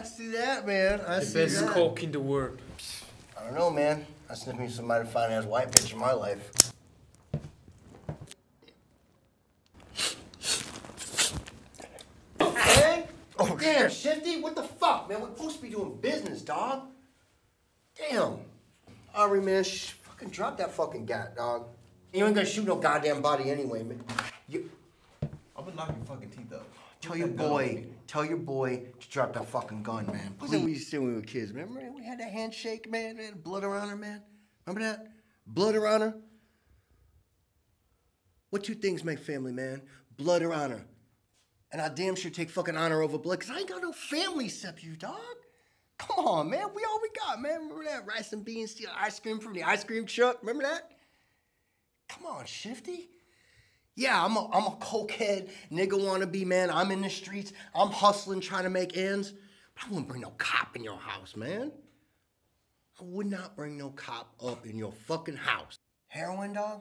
I see that, man. I The see best that. coke in the world. I don't know, man. I sniffed me some mighty fine ass white bitch in my life. Hey! Oh, damn, Shifty, what the fuck, man? We're supposed to be doing business, dog. Damn. Ari, man, sh- fucking drop that fucking gat, dog. You ain't gonna shoot no goddamn body anyway, man. You I'm gonna knock your fucking teeth out. tell your that gun on boy, tell your boy to drop that fucking gun, man. Please. We used to do when we were kids. Remember we had that handshake, man? We had blood around her, man. Remember that? Blood around her. What two things make family, man? Blood or honor. And I damn sure take fucking honor over blood, cause I ain't got no family except you, dog. Come on, man. We all we got, man. Remember that rice and beans, steal ice cream from the ice cream truck? Remember that? Come on, Shifty. Yeah, I'm a, I'm a cokehead, nigga wannabe, man. I'm in the streets. I'm hustling, trying to make ends. But I wouldn't bring no cop in your house, man. I would not bring no cop up in your fucking house. Heroin, dog?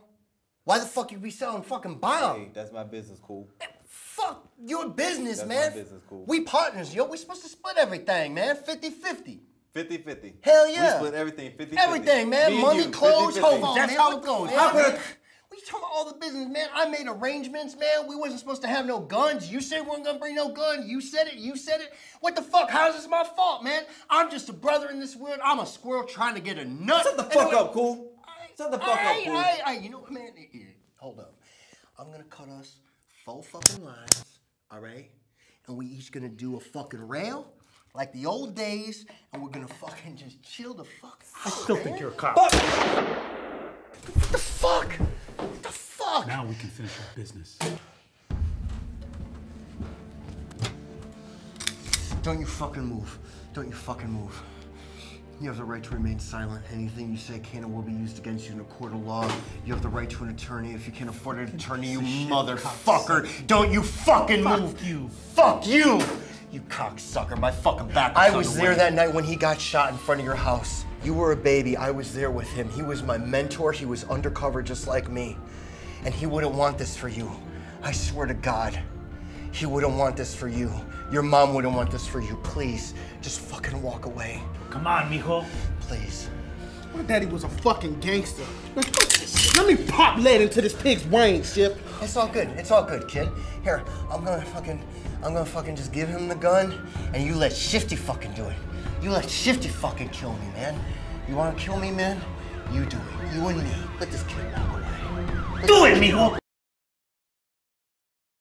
Why the fuck you be selling fucking bomb? Hey, that's my business, cool. Fuck your business, That's man. my business, cool. We partners, yo. We supposed to split everything, man. 50-50. 50-50. Hell yeah. We split everything 50-50. Everything, man. Me Money, you, clothes, 50-50. hold on, That's man. how it the goes. fuck? man. What you talking about all the business, man? I made arrangements, man. We wasn't supposed to have no guns. You said we weren't gonna bring no gun. You said it. You said it. What the fuck? How's this my fault, man? I'm just a brother in this world. I'm a squirrel trying to get a nut. Shut the fuck then- up, cool. Shut the fuck up, Aye, cool. aye, aye. You know what, man? Here, Hold up. I'm gonna cut us four fucking lines, all right? And we each gonna do a fucking rail, like the old days, and we're gonna fucking just chill the fuck out. I still man. think you're a cop. What the fuck? What the fuck? Now we can finish our business. Don't you fucking move. Don't you fucking move. You have the right to remain silent. Anything you say can and will be used against you in a court of law. You have the right to an attorney. If you can't afford an attorney, you motherfucker. Don't you fucking move. Fuck you. Fuck you. You cocksucker. My fucking back. I was there that night when he got shot in front of your house. You were a baby. I was there with him. He was my mentor. He was undercover just like me. And he wouldn't want this for you. I swear to God. He wouldn't want this for you. Your mom wouldn't want this for you. Please, just fucking walk away. Come on, mijo. Please. My daddy was a fucking gangster. Man, fuck this shit. Let me pop lead into this pig's brain, Ship. It's all good. It's all good, kid. Here, I'm gonna fucking, I'm gonna fucking just give him the gun, and you let Shifty fucking do it. You let Shifty fucking kill me, man. You wanna kill me, man? You do it. You and me. Let this kid walk away. Do it, mijo.